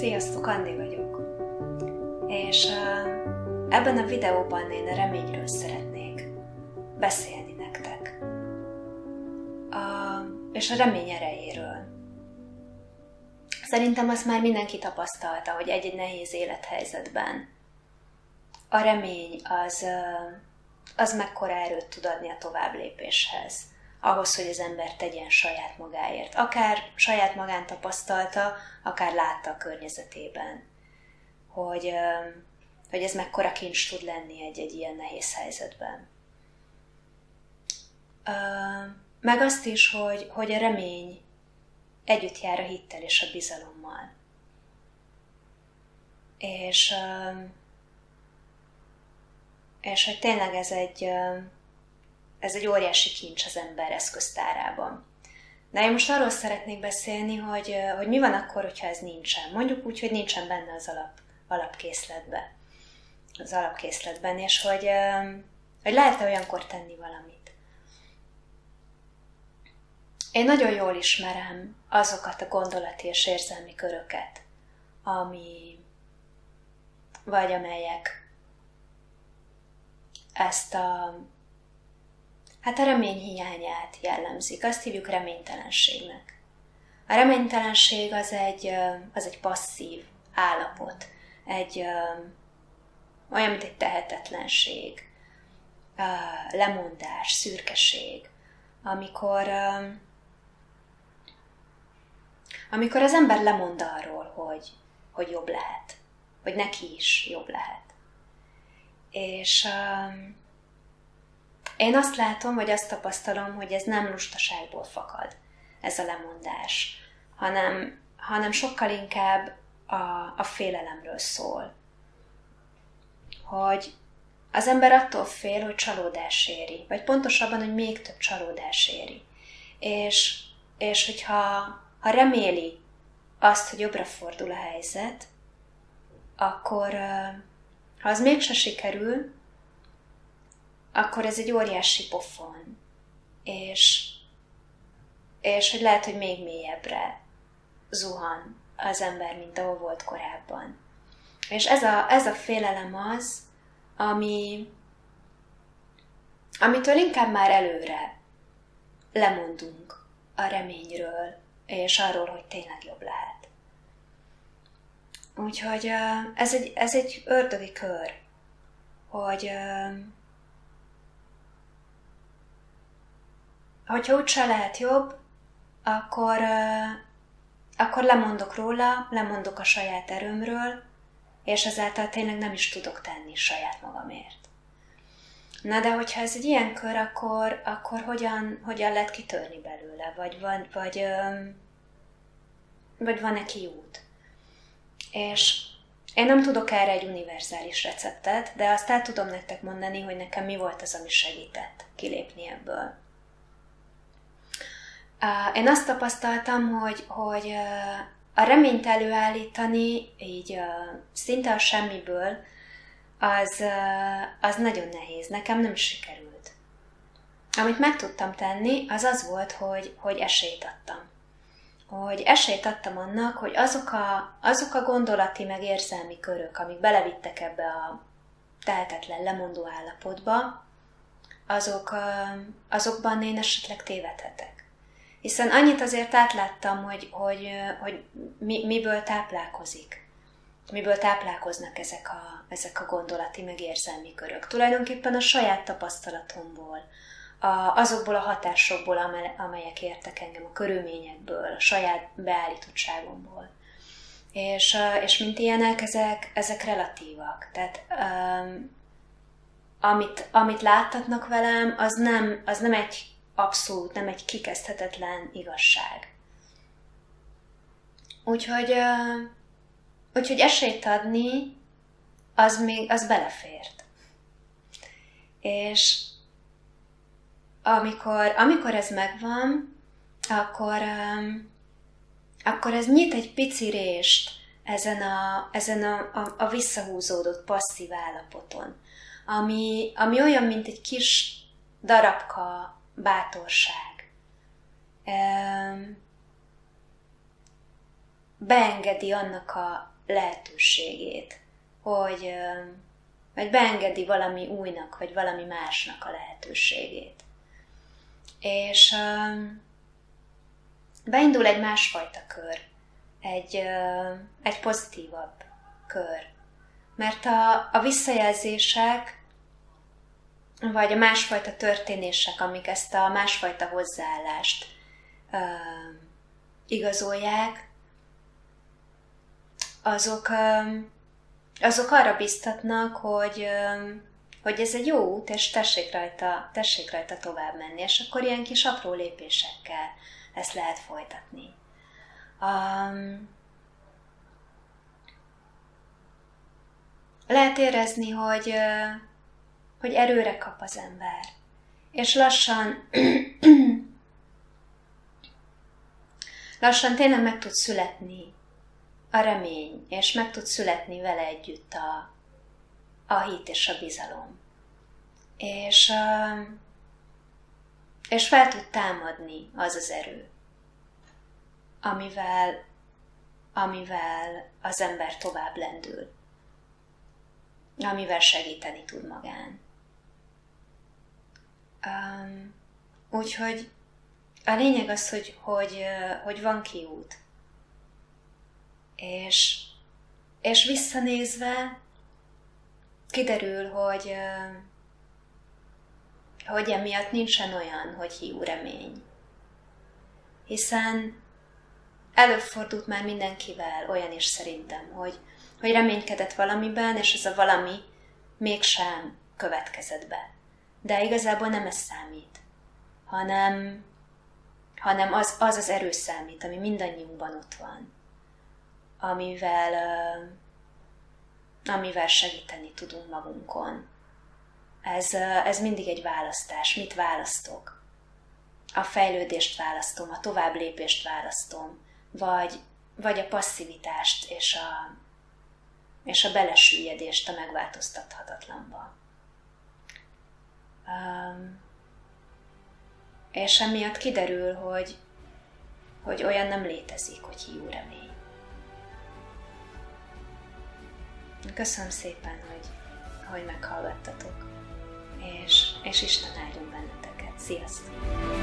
Sziasztok, Andi vagyok. És ebben a videóban én a reményről szeretnék beszélni nektek. Uh, és a remény erejéről. Szerintem azt már mindenki tapasztalta, hogy egy-egy nehéz élethelyzetben a remény az, az mekkora erőt tud adni a tovább lépéshez ahhoz, hogy az ember tegyen saját magáért. Akár saját magán tapasztalta, akár látta a környezetében, hogy, hogy ez mekkora kincs tud lenni egy-egy ilyen nehéz helyzetben. Meg azt is, hogy, hogy a remény együtt jár a hittel és a bizalommal. És, és hogy tényleg ez egy, ez egy óriási kincs az ember eszköztárában. De én most arról szeretnék beszélni, hogy, hogy mi van akkor, hogyha ez nincsen. Mondjuk úgy, hogy nincsen benne az alap, alapkészletben. Az alapkészletben, és hogy, hogy lehet-e olyankor tenni valamit. Én nagyon jól ismerem azokat a gondolati és érzelmi köröket, ami, vagy amelyek ezt a Hát a remény hiányát jellemzik, azt hívjuk reménytelenségnek. A reménytelenség az egy, az egy passzív állapot, egy olyan, mint egy tehetetlenség, lemondás, szürkeség, amikor, amikor az ember lemond arról, hogy, hogy jobb lehet, hogy neki is jobb lehet. És én azt látom, vagy azt tapasztalom, hogy ez nem lustaságból fakad, ez a lemondás, hanem, hanem sokkal inkább a, a félelemről szól. Hogy az ember attól fél, hogy csalódás éri, vagy pontosabban, hogy még több csalódás éri. És, és hogyha ha reméli azt, hogy jobbra fordul a helyzet, akkor ha az mégse sikerül, akkor ez egy óriási pofon. És, és hogy lehet, hogy még mélyebbre zuhan az ember, mint ahol volt korábban. És ez a, ez a félelem az, ami, amitől inkább már előre lemondunk a reményről, és arról, hogy tényleg jobb lehet. Úgyhogy ez egy, ez egy ördögi kör, hogy hogyha úgyse lehet jobb, akkor, akkor lemondok róla, lemondok a saját erőmről, és ezáltal tényleg nem is tudok tenni saját magamért. Na de hogyha ez egy ilyen kör, akkor, akkor hogyan, hogyan lehet kitörni belőle? Vagy van, vagy, vagy van-e kiút? És én nem tudok erre egy univerzális receptet, de azt el tudom nektek mondani, hogy nekem mi volt az, ami segített kilépni ebből. Én azt tapasztaltam, hogy, hogy a reményt előállítani így szinte a semmiből, az, az nagyon nehéz. Nekem nem sikerült. Amit meg tudtam tenni, az az volt, hogy, hogy esélyt adtam. Hogy esélyt adtam annak, hogy azok a, azok a gondolati meg érzelmi körök, amik belevittek ebbe a tehetetlen lemondó állapotba, azok, azokban én esetleg tévedhetek. Hiszen annyit azért átláttam, hogy, hogy, hogy mi, miből táplálkozik. Miből táplálkoznak ezek a, ezek a gondolati, meg érzelmi körök. Tulajdonképpen a saját tapasztalatomból, a, azokból a hatásokból, amelyek értek engem, a körülményekből, a saját beállítottságomból. És, és mint ilyenek, ezek, ezek relatívak. Tehát um, amit, amit láttatnak velem, az nem, az nem egy abszolút nem egy kikezdhetetlen igazság. Úgyhogy, úgyhogy esélyt adni, az még, az belefért. És amikor, amikor ez megvan, akkor, akkor ez nyit egy pici rést ezen a, ezen a, a, a visszahúzódott passzív állapoton, ami, ami olyan, mint egy kis darabka bátorság. beengedi annak a lehetőségét, hogy, hogy beengedi valami újnak, vagy valami másnak a lehetőségét. És beindul egy másfajta kör, egy, egy pozitívabb kör. Mert a, a visszajelzések, vagy a másfajta történések, amik ezt a másfajta hozzáállást uh, igazolják, azok, um, azok arra biztatnak, hogy, um, hogy ez egy jó út, és tessék rajta, tessék rajta tovább menni, és akkor ilyen kis apró lépésekkel ezt lehet folytatni. Um, lehet érezni, hogy, hogy erőre kap az ember, és lassan lassan tényleg meg tud születni a remény, és meg tud születni vele együtt a, a hit és a bizalom. És, és fel tud támadni az az erő, amivel, amivel az ember tovább lendül, amivel segíteni tud magán. Um, úgyhogy a lényeg az, hogy, hogy, hogy van kiút. És, és visszanézve kiderül, hogy, hogy emiatt nincsen olyan, hogy hiú remény. Hiszen előfordult már mindenkivel olyan is szerintem, hogy, hogy reménykedett valamiben, és ez a valami mégsem következett be. De igazából nem ez számít, hanem, hanem az, az az erő számít, ami mindannyiunkban ott van, amivel, amivel segíteni tudunk magunkon. Ez, ez mindig egy választás. Mit választok? A fejlődést választom, a tovább lépést választom, vagy, vagy a passzivitást és a, és a belesüllyedést a megváltoztathatatlanba. Um, és emiatt kiderül, hogy, hogy olyan nem létezik, hogy hiú remény. Köszönöm szépen, hogy, hogy meghallgattatok, és, és Isten áldjon benneteket. Sziasztok!